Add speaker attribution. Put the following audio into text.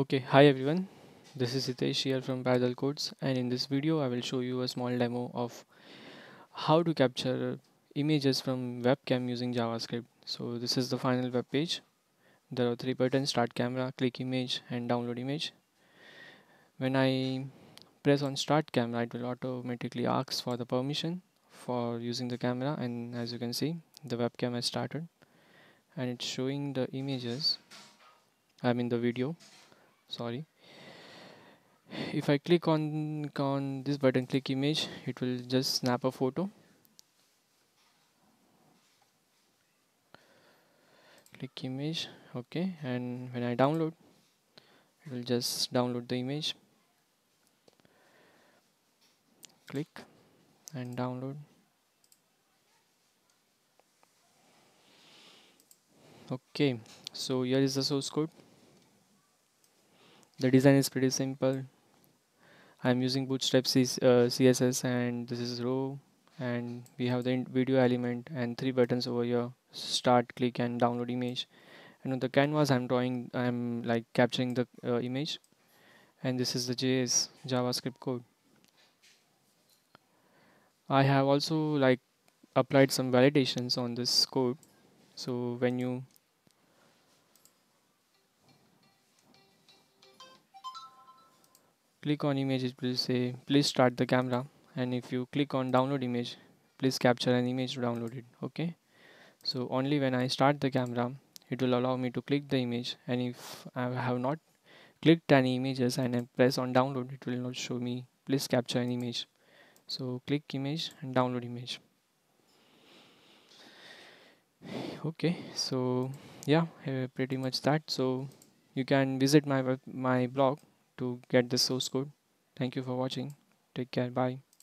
Speaker 1: Okay, hi everyone. This is Hitesh here from Parallel Codes and in this video I will show you a small demo of how to capture images from webcam using JavaScript. So this is the final web page. There are three buttons start camera, click image and download image. When I press on start camera it will automatically ask for the permission for using the camera and as you can see the webcam has started and it's showing the images I mean the video sorry. If I click on on this button click image it will just snap a photo. Click image okay and when I download it will just download the image. Click and download. Okay so here is the source code the design is pretty simple. I'm using bootstrap C uh, CSS and this is row. And we have the video element and three buttons over here. Start click and download image. And on the canvas I'm drawing I'm like capturing the uh, image. And this is the JS JavaScript code. I have also like applied some validations on this code. So when you click on image it will say please start the camera. And if you click on download image please capture an image to download it okay? So only when I start the camera it will allow me to click the image. And if I have not clicked any images and I press on download it will not show me please capture an image. So click image and download image. Okay so yeah uh, pretty much that. So you can visit my my blog to get the source code. Thank you for watching. Take care. Bye